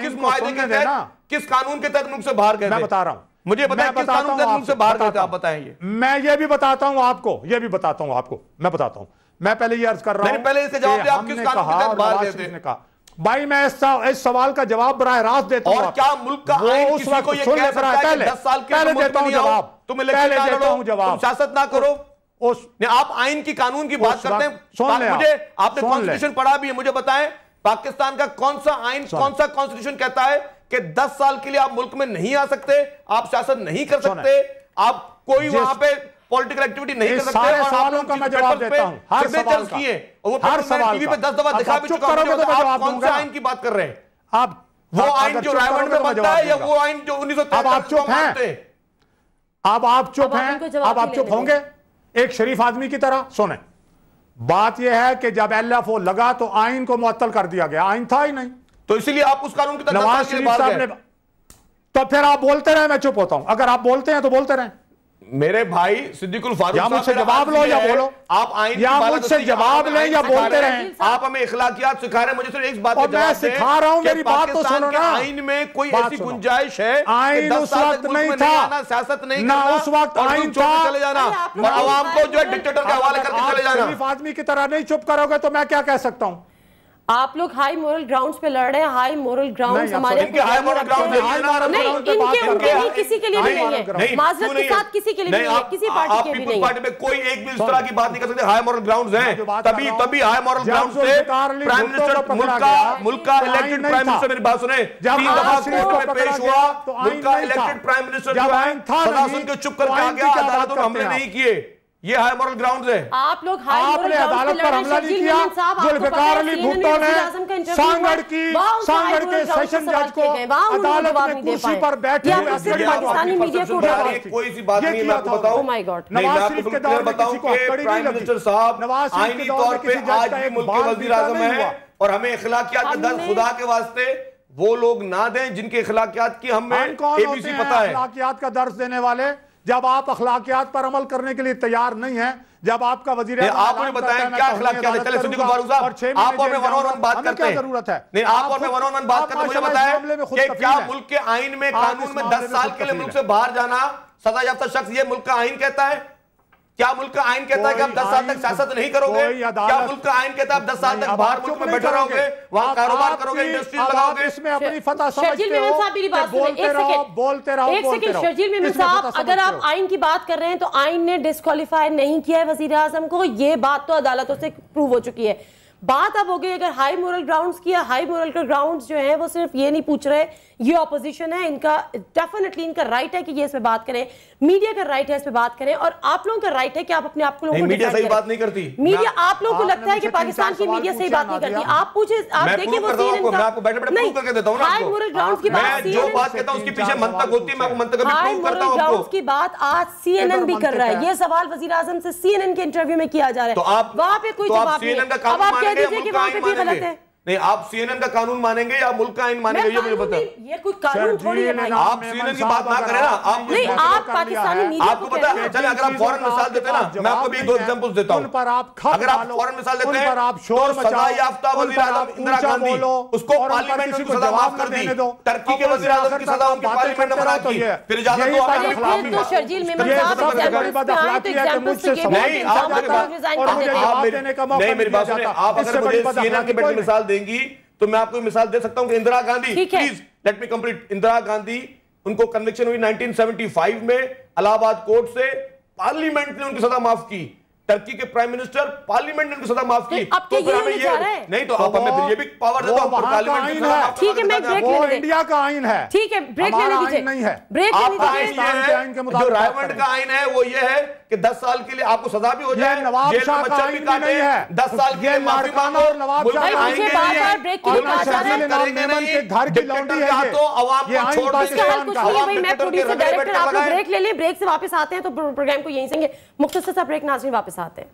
किस मुआदे के तहत किस कानून के तहत मुल्क से बाहर गए मैं बता रहा हूँ मुझे बताया बताता हूँ मुल्क बाहर बताता आप बताएँगे। मैं ये भी बताता हूँ आपको ये भी बताता हूँ आपको मैं बताता हूँ। मैं पहले ये अर्ज़ कर रहा हूँ पहले इसके जवाब आप किस कानून बाहर देते हैं। कहा भाई मैं इस, सवाल का जवाब बरह रास्त देता हूँ क्या मुल्क का वो उस को ये सुन ले पहले पहले देता हूँ जवाब तुम पहले देता हूँ जवाब। शासत ना करो। उस आप आइन की कानून की बात करते हैं। मुझे आपने कॉन्स्टिट्यूशन पढ़ा भी है मुझे बताएँ पाकिस्तान का कौन सा आइन कौन सा कॉन्स्टिट्यूशन कहता है कि 10 साल के लिए आप मुल्क में नहीं आ सकते आप शासन नहीं कर सकते आप कोई वहाँ पे पॉलिटिकल एक्टिविटी नहीं कर सकते सवालों का मैं जवाब देता हर सवाल किए हर सवाल टीवी पे 10 दफ़ा दिखा भी चुका हूँ तो मतलब आप कौन से आइन की बात कर रहे हैं? आप वो आइन जो रायवंड तो में बनता है या वो आइन जो 1973 आप चुप हैं। अब आप चुप हैं अब आप चुप होंगे। एक शरीफ आदमी की तरह सुने। बात यह है कि जब एल लगा तो आइन को मुअत्तल कर दिया गया। आइन था ही नहीं। तो इसीलिए आप उस कानून की नवाज़ शरीफ साहब ने तो फिर आप बोलते रहे मैं चुप होता हूँ। अगर आप बोलते हैं तो बोलते रहे। मेरे भाई सिद्दीकुल फारूक मुझसे जवाब लो या बोलो। आप आइन या मुझसे जवाब लें या बोलते रहे आप हमें इखलाकियात सिखा रहे हैं मुझे सिर्फ़ एक बात और मैं सिखा रहा हूँ मेरी बात तो सुनो ना। आइन में कोई ऐसी गुंजाइश है आइन उस वक्त नहीं था। सियासत नहीं ना उस वक्त आइन था। चले जाना और आवाम को जो है डिक्टेटर के हवाले करके चले जाना। आदमी की तरह नहीं चुप करोगे तो मैं क्या कह सकता हूँ? आप लोग हाई मोरल ग्राउंड्स पे लड़ रहे हैं हाई मोरल ग्राउंड्स हमारे इनके हाई मोरल ग्राउंड्स हैं हाई मोरल ग्राउंड्स पे बात कर रहे नहीं किसी के लिए भी नहीं है। माजरत के साथ किसी के लिए नहीं है किसी पार्टी के लिए पार्टी में कोई एक भी इस तरह की बात नहीं कर सकते हाई मोरल ग्राउंड्स हैं। तभी तभी हाई मोरल ग्राउंड्स से प्राइम मिनिस्टर मुल्क का मुल्क का इलेक्टेड प्राइम मिनिस्टर मेरी बात सुने। तीन दफ़ा कोर्ट में पेश हुआ मुल्क का इलेक्टेड प्राइम मिनिस्टर जो है सदा सुन के चुप करके आ गया अदालतों में हमले नहीं किए। ये हाई मॉरल ग्राउंड है। आप लोग आपने अदालत पर हमला नहीं किया। जुल्फिकार अली भुट्टो ने सांगढ़ की सांगढ़ के सेशन जज को अदालत में कुर्सी पर बैठे कोई सी बात नहीं मैं आपको बताऊँ। नवाज़ शरीफ के दौर में किसी प्राइम मिनिस्टर साहब नवाज़ शरीफ के दौर पे आज भी मुल्क के वज़ीर आज़म है और हमें इखलाकियात का दर्द खुदा के वास्ते वो लोग ना दें जिनके अखलाकियात की हमें एबीसी पता है। अखलाकियात का दर्ज देने वाले जब आप अखलाकियात पर अमल करने के लिए तैयार नहीं है जब आपका वज़ीर आपने बताया आप मुझे बताएँ क्या अखलाकियात है? अदालत चले फारूक छह साहब आप और मैं वन ऑन वन बात करते हैं? ज़रूरत है? नहीं आप और मैं वन ऑन वन बात करते हैं मुझे बताएँ कि क्या मुल्क के आईन में कानून में मामले दस में साल के लिए मुल्क से बाहर जाना सजा याफ्ता शख्स ये मुल्क का आईन कहता है? क्या मुल्क का आइन कहता है कि आप दस साल तक सियासत नहीं करोगे? क्या मुल्क का आइन कहता है आप दस साल तक बाहर मुल्क में बैठे रहोगे? वहाँ कारोबार करोगे इंडस्ट्रीज़ लगाओगे? इसमें अपनी फतह शर्जील समझते मेमन हो साहब मेरी बात सुनिए बोलते एक रहो सेकंड। बोलते रहो एक सेकंड शर्जील मेमन साहब अगर आप आयन आइन की बात कर रहे हैं तो आइन ने डिस्कालीफाई नहीं किया है वज़ीर आज़म को ये बात तो अदालतों से प्रूव हो चुकी है। बात अब हो गई अगर हाई मोरल ग्राउंड्स की हाई मोरल के ग्राउंड्स जो है वो सिर्फ़ ये नहीं पूछ रहे ये ऑपोजिशन है इनका डेफिनेटली इनका राइट है कि ये इस पे बात करें मीडिया का राइट है इस पे बात करें और आप लोगों का राइट है कि आप अपने आप को लोगों को मीडिया सही बात नहीं करती। मीडिया आप लोगों को लगता है कि पाकिस्तान की मीडिया सही बात नहीं करती। आप पूछे आप देखिए वो हाई मोरल ग्राउंड्स की बात मैं जो बात कहता हूँ उसके पीछे मंतक होती है मैं आपको मंतक हाई प्रूव मोरल करता हूँ आपको। की बात आज सीएनएन भी कर रहा है। ये सवाल वज़ीर आज़म से सीएनएन के इंटरव्यू में किया जा रहा है। तो आप वहाँ पे कोई तो जवाब नहीं। अब आप कह दीजिए कि वहाँ पे भी गलत है। नहीं आप सीएनएन का कानून मानेंगे या मुल्क का मानेंगे ये मुझे मैं बताओ ये कोई कानून थोड़ी है भाई। आप सीएनएन की बात ना करें ना, आप नहीं आप पाकिस्तानी मीडिया आपको पता है चले अगर आप फ़ौरन मिसाल देते ना मैं आपको भी दो एग्जांपल्स देता हूँ। पर आप अगर आप डालो, फ़ौरन मिसाल देते हैं तो सजा याफ्ता वज़ीर आज़म इंदिरा गांधी उसको पार्लियामेंट में सजा माफ़ कर दी। टर्की के वज़ीर आज़म की सजा उनके पार्लियामेंट में मना तो की फिर इजाज़त दो बात आपके खिलाफ तो शर्जील मेमन साहब बात तो अखलाकी है कि मुझसे के सवाल लिए नहीं आप मेरी बात आप बात सुनिए आप अगर मुझे सीएनएन अखलाकी के बेटे कोई नहीं। देंगी तो मैं आपको मिसाल दे सकता हूँ कि Indira Gandhi please let me complete Indira Gandhi उनको कन्विक्शन हुई 1975 में इलाहाबाद कोर्ट से पार्लियामेंट ने उनकी सजा माफ़ की। टर्की के प्राइम मिनिस्टर पार्लियामेंट ने उनकी सजा माफ़ की नहीं, अब तो फिर हमें है? नहीं तो आप हमें ये भी पावर दे दो हम पार्लियामेंट की आइन सजा है। ठीक है, मैं हैं। वो लेने दे। इंडिया का आइन है ठीक है ब्रेक लेने आइन दीजिए नहीं है ब्रेक आपका आइन ये के है आइन के जो रायवंड का आइन है वो ये है कि 10 साल के लिए आपको सजा भी हो जाए नवाब शाह का आइन भी नहीं है 10 साल के ये लिए माफ़ी मांगो और नवाब शाह का आएँगे बार-बार ब्रेक की बात आ रही है। के घर की लौंडी है ये। हाथों अवाम को आइन छोड़ इसका देंगे हल कुछ नहीं है भाई मैं के प्रोड्यूसर डायरेक्टर आप लोग ब्रेक ले लें ब्रेक से वापस आते हैं तो प्रोग्राम को यहीं सेंगे मुख्तसर सा ब्रेक नाजरीन वापस आते हैं।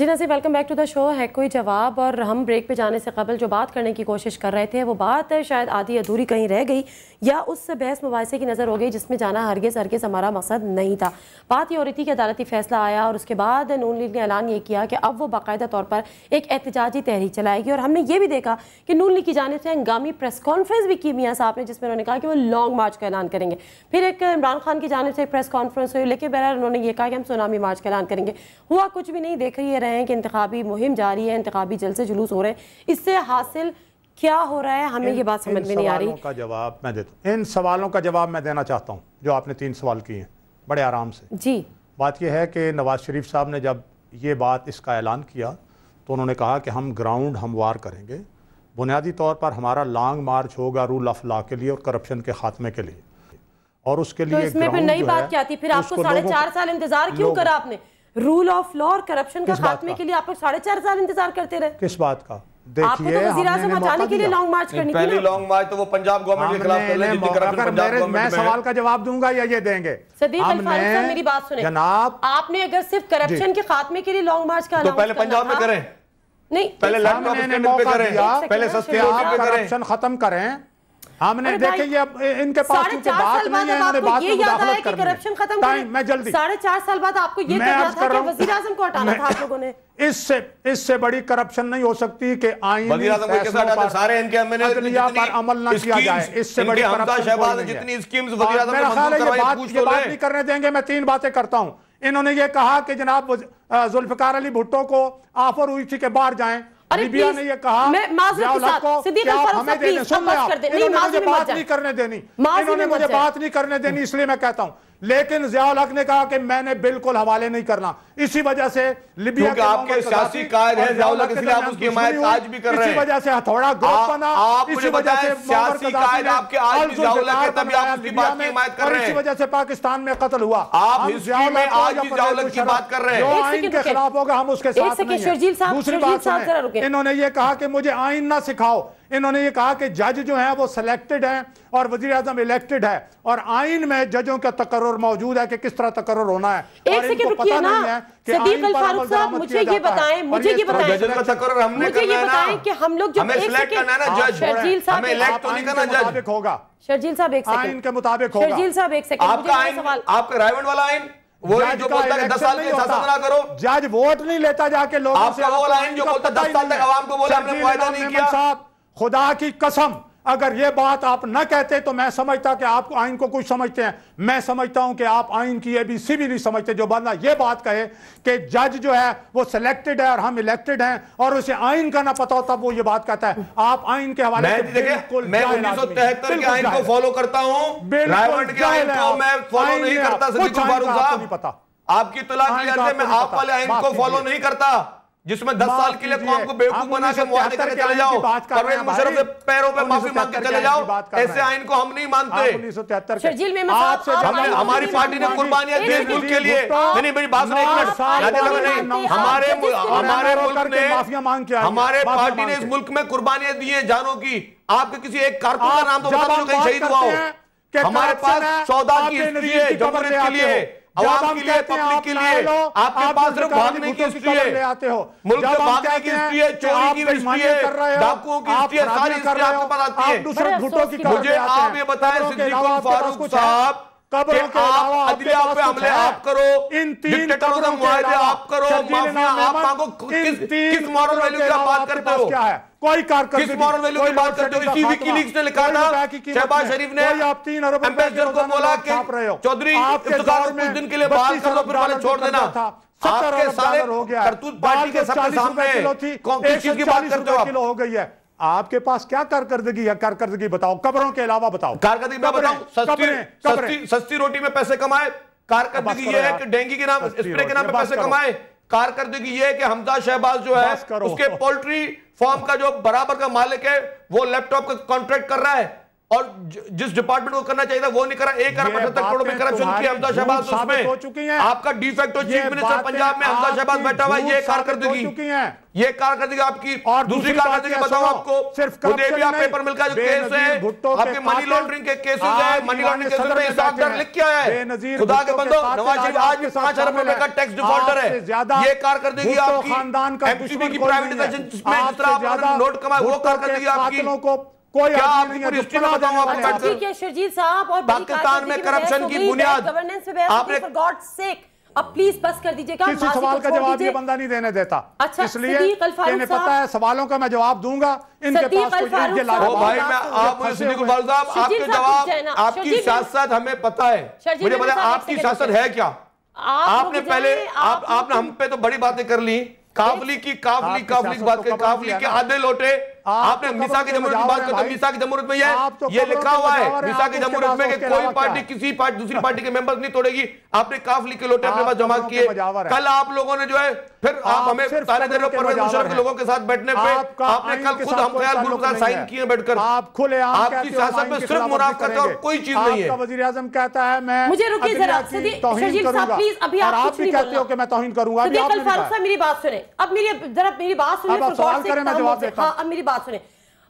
जी Nazeer welcome back to the show है कोई जवाब? और हम ब्रेक पे जाने से कबल जो बात करने की कोशिश कर रहे थे, वो बात शायद आधी अधूरी कहीं रह गई, या उस बहस मुबासे की नज़र हो गई जिसमें जाना हरगिज़ हरगिज़ हमारा मकसद नहीं था। बात ये हो रही थी कि अदालती फैसला आया और उसके बाद नून लीग ने ऐलान ये किया कि अब वो बाकायदा तौर पर एक एहतजाजी तहरीक चलाएगी। और हमने ये भी देखा कि नून लीग की जानब से हंगामी प्रेस कॉन्फ्रेंस भी की मियाँ साहब ने, जिसमें उन्होंने कहा कि वो लॉन्ग मार्च का ऐलान करेंगे। फिर एक इमरान खान की जानब से एक प्रेस कॉन्फ्रेंस हुई, लेकिन बहरहाल उन्होंने ये कहा कि हम सुनामी मार्च का ऐलान करेंगे। हुआ कुछ भी नहीं, देख ही रहे हैं कि इंतखाबी मुहिम जारी है इंतखाबी जलसे जुलूस हो रहे हैं। इससे हासिल क्या हो रहा है हमें ये बात समझ में नहीं आ रही। का जवाब मैं देता हूँ। इन सवालों का जवाब मैं देना चाहता हूँ जो आपने तीन सवाल किए हैं बड़े आराम से। जी। बात यह है कि नवाज़ शरीफ साहब ने जब ये बात इसका ऐलान किया तो उन्होंने कहा कि हम ग्राउंड हमवार करेंगे बुनियादी तौर पर हमारा लॉन्ग मार्च होगा रूल ऑफ़ लॉ के लिए और करप्शन के खात्मे के लिए। और उसके लिए तो इसमें फिर नई बात क्या थी? फिर आपको साढ़े चार साल इंतज़ार क्यों करा आपने? रूल ऑफ़ लॉ और करप्शन का खात्मे के? लिए आप लोग साढ़े चार साल इंतज़ार करते रहे। किस बात का? देखिए तो वज़ीर आज़म हटाने के लिए लॉन्ग मार्च करनी पहली लॉन्ग मार्च तो वो पंजाब गवर्नमेंट के खिलाफ कर हैं अगर मेरे- मैं सवाल का जवाब दूँगा या ये देंगे? सदीक अल साहब मेरी बात सुने। जनाब आपने अगर सिर्फ़ करप्शन के खात्मे के लिए लॉन्ग मार्च का तो पहले पंजाब में करें। नहीं पहले लैपटॉप पे करें। पहले सस्ते आप करप्शन खत्म करें। हमने अरे देखे ये अब इनके पास साढ़े चार बात साल नहीं बाद है इन्होंने आपको बात ये याद आया कि करप्शन खत्म टाइम। मैं जल्दी। साढ़े चार साल बाद आपको ये करना था कि वज़ीर आज़म को हटाना था आप लोगों ने? इससे इससे बड़ी करप्शन नहीं हो सकती कि आईनी सारे इनके पर अमल न किया जाए। इससे बड़ी करप्शन जितनी स्कीम्स मेरा ख्याल है ये बात ये तो बात नहीं करने देंगे मैं तीन बातें करता हूँ। इन्होंने ये कहा कि जनाब जुल्फकार अली भुट्टो को ऑफ़र हुई थी कि बाहर जाएँ। अरे लीबिया ने ये कहा मैं माजरत के साथ, सिद्दीक अल फारूक साहब, कर दें। मत नहीं करने देनी इन्होंने मुझे बात नहीं करने देनी इसलिए मैं कहता हूँ। लेकिन जियाउल हक ने कहा कि मैंने बिल्कुल हवाले नहीं करना। इसी वजह से लिबिया के आपके सियासी कायद हैं जियाउल हक, इसलिए आप उसकी हिमायत आज भी कर रहे हैं। इसी वजह से हथौड़ा ग्रुप बना। आप इसी मुझे वजह बताएँ, से सियासी कायद आपके आज भी जियाउल हक है, तभी आप उसकी बात की हिमायत कर रहे इसी वजह से पाकिस्तान में कत्ल हुआ। आप हिस्ट्री में आज भी जियाउल हक की बात कर रहे हैं। जो आइन के खिलाफ होगा हम उसके साथ नहीं हैं। दूसरी बात। इन्होंने ये कहा कि मुझे आइन ना सिखाओ इन्होंने ये कहा कि जज जो हैं वो सिलेक्टेड हैं और वजी अजम इलेक्टेड है। और आइन में जजों का तकर मौजूद है कि किस तरह तकर होना है। एक सेकंड रुकिए ना। सदीक फारूक साहब मुझे ये बताएँ मुझे ये बताएँ। जज का हमने मुझे ये बताएँ कि हम लोग जो हमें सिलेक्ट करना है ना जज हमें इलेक्ट जज होगा शर्जील साहब एक सेकंड आइन के मुताबिक होगा। शर्जील साहब एक सेकंड आपका आइन आपका रायवंड वाला आइन वो जो बोलता है दस साल के शासन करो। जज वोट नहीं लेता जाके लोग आपका वो लाइन जो बोलता दस साल तक आवाम को बोला हमने फ़ायदा नहीं किया। खुदा की कसम अगर ये बात आप न कहते तो मैं समझता कि आप आइन को कुछ समझते हैं। मैं समझता हूँ कि आप आइन की ये भी सी भी नहीं समझते जो बंदा ये बात कहे कि जज जो है वो सिलेक्टेड है और हम इलेक्टेड हैं और उसे आइन का ना पता होता वो ये बात कहता है। आप आइन के हवाले से फॉलो करता हूँ। आपकी तुला आप वाले आइन को फॉलो नहीं करता। जिसमें दस साल के लिए कौम को बेवकूफ़ बनाकर मुआवजे करके चले जाओ। परवेज के पैरों पे माफ़ी मांग के चले जाओ। ऐसे आइन को हम नहीं मानते। हमारी पार्टी ने कुर्बानियाँ देश मुल्क के लिए। नहीं मेरी बात एक मिनट। हमारे हमारे मुल्क ने माफिया मांग के हमारे पार्टी ने इस मुल्क में कुर्बानियाँ दी है जानों की। आपके किसी एक कारकुन का नाम तो बता दो कहीं शहीद हुआ हो। हमारे पास सौदा की हिस्ट्री है जमहूरियत के लिए है। आवाम के लिए पब्लिक के लिए आपके पास सिर्फ़ भागने की हिस्ट्री है। मुल्क से भागने की हिस्ट्री है चोरी की हिस्ट्री है डाकुओं की हिस्ट्री है सारी हिस्ट्री आपके पास आती है। मुझे आप ये बताएँ सिद्दीकुल फारूक साहब कब्रों के अलावा अदलिया पे हमले आप करो इन तीन कब्रों के आप करो माफिया आप मांगो किस किस मॉरल वैल्यू की बात करते हो? क्या है? कोई किस मॉरल वैल्यू की बात करते हो? इसी विकीलीक्स ने लिखा था शहबाज शरीफ ने आप तीन अरब एम्बेसडर को बोला कि चौधरी इफ्तिखार कुछ दिन के लिए बाहर कर दो फिर वाले छोड़ देना। आपके सारे करतूत पार्टी के सबके सामने किस चीज़ की बात करते हो किलो हो गई है। आपके पास क्या कारकर्दगी है कारकर्दगी बताओ? कबरों के अलावा बताओ। कारकर्दगी मैं बताऊँ? सस्ती, सस्ती सस्ती रोटी में पैसे कमाए? कारकर्दगी ये है कि डेंगू के नाम स्प्रे के नाम पे पैसे कमाए? कारकर्दगी ये है कि हमजा शहबाज जो है उसके पोल्ट्री फॉर्म का जो बराबर का मालिक है वो लैपटॉप का कॉन्ट्रैक्ट कर रहा है। और जिस डिपार्टमेंट को करना चाहिए था वो नहीं करा। एक अरब अठहत्तर करोड़ में करप्शन की हमदा शहबाज उसमें। हो चुकी है। आपका डिफेक्टो चीफ मिनिस्टर पंजाब में हमदा शहबाज बैठा हुआ ये कारकर्दगी। ये कारकर्दगी आपकी। और दूसरी कारकर्दगी बताओ आपको। सिर्फ़ पेपर मिलकर जो केस है आपके मनी लॉन्ड्रिंग के केसेस है मनी लॉन्ड्रिंग केसेस में साक्षर लिख क्या है। खुदा के बंदो नवाज़ शरीफ आज भी पाँच अरब रुपए का टैक्स डिफॉल्टर है। ये कारकर्दगी आपकी खानदान का एमसीबी की प्राइवेटाइजेशन में जितना आपने नोट कमाया वो कारकर्दगी आपकी। कोई साहब और पाकिस्तान में करप्शन की बुनियाद गवर्नेंस आपने गॉड अब प्लीज़ बस कर दीजिएगा किसी सवाल का जवाब ये बंदा नहीं देने देता। अच्छा इसलिए इन्हें पता है सवालों का मैं जवाब दूँगा इनके पास भाई मैं आप आपके जवाब आपकी सियासत हमें पता है। मुझे पता आपकी सियासत है क्या? आपने पहले आपने हम पे तो बड़ी बातें कर ली। काफली की काफली काफली बात काफली के आधे लोटे आपने मिसा की जमहूरत की बात करते मिसा की जमहूरत में यह ये लिखा हुआ है मिसा की जमहूरत में कि कोई पार्टी किसी पार्टी दूसरी पार्टी के मेंबर्स नहीं तोड़ेगी आपने काफ लिख के लोटे अपने पास जमा किए। कल आप लोगों ने जो है फिर आप हमें सारे दे रहे के लोगों के साथ बैठने पे। आपने कल खुद हम ख्याल ग्रुप का साइन किए बैठकर। आप खुले आपकी सियासत में सिर्फ़ मुनाफत और कोई चीज़ नहीं है। वज़ीर आज़म कहता है मैं मुझे रुकिए जरा तौहीन करूँगा। अभी आप कुछ नहीं कहते हो कि मैं तौहीन करूँगा आप मेरी बात सुने अब मेरी जरा मेरी बात सुनिए अब सवाल करें मैं जवाब देता हूँ अब मेरी बात सुने।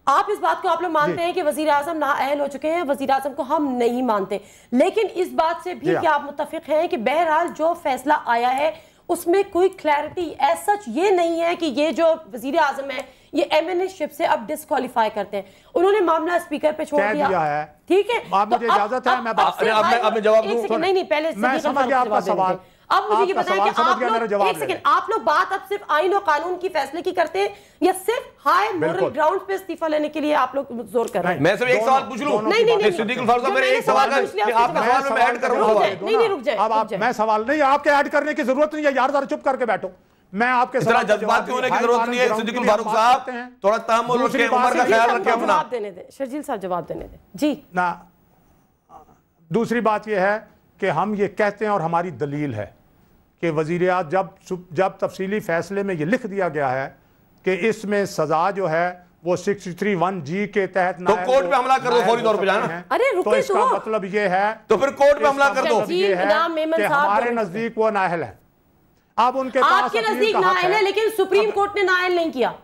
आप इस बात को आप लोग मानते हैं कि वज़ीर आज़म नाअहल हो चुके हैं वज़ीर आज़म को हम नहीं मानते। लेकिन इस बात से भी हाँ। क्या आप मुतफिक हैं कि बहरहाल जो फैसला आया है उसमें कोई क्लैरिटी एज सच ये नहीं है कि ये जो वज़ीर आज़म है ये एम एन शिप से अब डिसक्वालीफाई करते हैं। उन्होंने मामला स्पीकर पे छोड़ दिया। है। ठीक है? आप तो मुझे इजाज़त है मैं जवाब नहीं नहीं पहले आपका सवाल। अब मुझे ये बताएँ कि आप लोग एक सेकंड आप लोग बात अब सिर्फ़ आईन और कानून की फैसले की करते हैं या सिर्फ़ हाई मोरल ग्राउंड पे इस्तीफा लेने के लिए आप लोग ज़ोर कर रहे हैं? मैं सिर्फ़ एक सवाल पूछ लूँ? नहीं नहीं सिद्दीक फारूक साहब मेरे एक सवाल का आपका सवाल मैं ऐड कर रहा हूँ। नहीं नहीं रुक जाए अब आप मैं सवाल नहीं आपके ऐड करने की ज़रूरत नहीं है यार जरा चुप करके बैठो। मैं आपके सवाल जज्बात होने की ज़रूरत नहीं है? सिद्दीक फारूक साहब थोड़ा तहमुल रखें उम्र का ख्याल रखें अपना। जवाब देने दें शर्जील साहब जवाब देने दें। जी। ना दूसरी बात यह है कि हम ये कहते हैं और हमारी दलील है कि वज़ीर जब जब तफसीली फैसले में ये लिख दिया गया है कि इसमें सजा जो है वो सिक्स थ्री वन जी के तहत तो कोर्ट पे हमला कर दो फौरी तौर पे जाना। अरे रुके तो इसका तो। मतलब ये है तो फिर कोर्ट पे हमला कर दो। मतलब ये है कि हमारे नज़दीक वो नाहल है अब उनके पास आपके नज़दीक नायल है लेकिन सुप्रीम कोर्ट ने नायल नहीं किया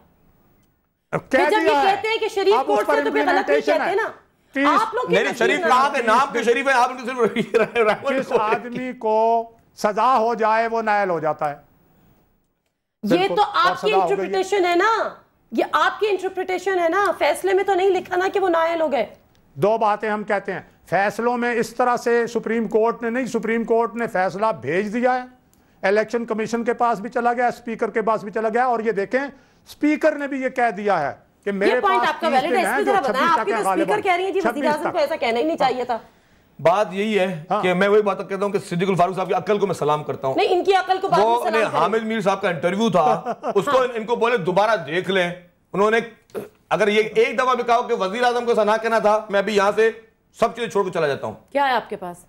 कह जब ये कहते हैं कि शरीफ कोर्ट से तो फिर गलत नहीं कहते है। ना आप लोग शरीफ कहा के नाम के शरीफ है आप [laughs] आदमी को सजा हो जाए वो नायल हो जाता है। ये तो आपकी। इंटरप्रिटेशन है ना। ये आपकी इंटरप्रिटेशन है ना। फैसले में तो नहीं लिखा ना कि वो नायल हो गए। दो बातें हम कहते हैं। फैसलों में इस तरह से सुप्रीम कोर्ट ने नहीं सुप्रीम कोर्ट ने फैसला भेज दिया है। इलेक्शन कमीशन के पास भी चला गया स्पीकर के पास भी चला गया। और ये देखें स्पीकर ने भी ये कह दिया है कि मेरे पास आपका वैलिड है इसकी तरह बताएँ। आपकी तो स्पीकर कह रही है जी वज़ीर आज़म को ऐसा कहना ही नहीं चाहिए था। बात यही है हाँ। कि मैं वही बात कहता हूँ कि सिद्दीकुल फारूक साहब की अकल को मैं सलाम करता हूँ। नहीं इनकी अकल को बाद में सलाम हामिद मीर साहब का इंटरव्यू था उसको इनको बोले दोबारा देख लें। उन्होंने अगर ये एक दफ़ा भी कहा कि वज़ीर आज़म को ऐसा ना कहना था मैं अभी यहाँ से सब चीज़ें छोड़ के चला जाता हूँ। क्या है आपके पास?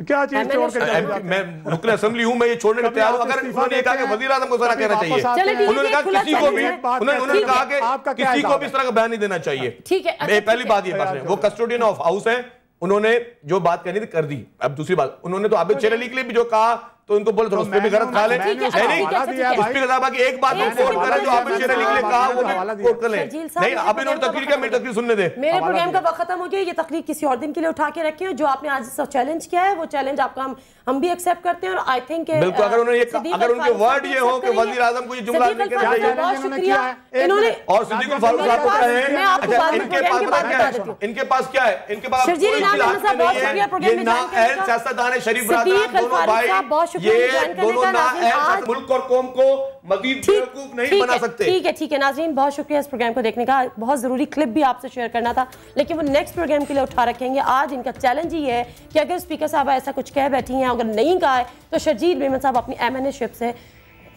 क्या चीज़ छोड़ के सुना- हैं? मैं रुकन असेंबली हूँ मैं ये छोड़ने को तैयार हूँ। अगर उन्होंने कहा कि वज़ीर आज़म को कभी कहना चाहिए। हैं। है, उन्होंने कहा किसी को भी है। बात उन्होंने हैं। कहा कि किसी को भी इस तरह का बयान नहीं देना चाहिए। ठीक है, अच्छा, पहली बात ये बस है वो कस्टोडियन ऑफ़ हाउस है उन्होंने जो बात कहनी थी कर दी। अब दूसरी बात उन्होंने तो आबिद शेर अली के लिए भी जो कहा तो इनको बोले थोड़ा उस पर भी गलत खा ले। की एक बात कोट करें जो एक शेर अली के लिए कहा वो कोट कर ले। नहीं अब इन्होंने प्रोग्राम तकरीर का क्या मेरी तकरीर सुनने दे। मेरे प्रोग्राम का वक्त खत्म हो गया ये तकलीफ़ किसी और दिन के लिए उठा के रखे हो जो आपने आज सब चैलेंज किया है वो चैलेंज आपका हम हम भी एक्सेप्ट करते हैं और आई थिंक बिल्कुल, अगर उन्होंने अगर उनके word ये हो कि वज़ीर आज़म को ये जुमला। बहुत शुक्रिया। इन्होंने और सिद्दीकुल फारूक साहब को पास- कहे मैं आपको अच्छा है? इनके पास क्या है? इनके पास बहुत शुक्रिया प्रोग्राम में का। शरीफ बहुत शुक्रिया ये दोनों ना आज- मुल्क और कौम को मजीद बेवकूफ़ नहीं बना है, सकते। ठीक है ठीक है। नाजरीन बहुत शुक्रिया इस प्रोग्राम को देखने का। बहुत ज़रूरी क्लिप भी आपसे शेयर करना था लेकिन वो नेक्स्ट प्रोग्राम के लिए उठा रखेंगे। आज इनका चैलेंज ये है कि अगर स्पीकर साहब ऐसा कुछ कह बैठी हैं अगर नहीं कहा है तो शर्जील मेमन साहब अपनी एम शिप से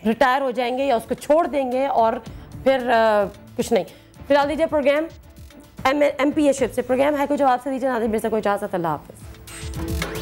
रिटायर हो जाएँगे या उसको छोड़ देंगे और फिर कुछ नहीं। फ़िलहाल दीजिए program M M P A ship से। प्रोग्राम है कुछ जवाब से दीजिए। नाजिन मेरे से कोई इजाज़त अल्लाह हाफिज़।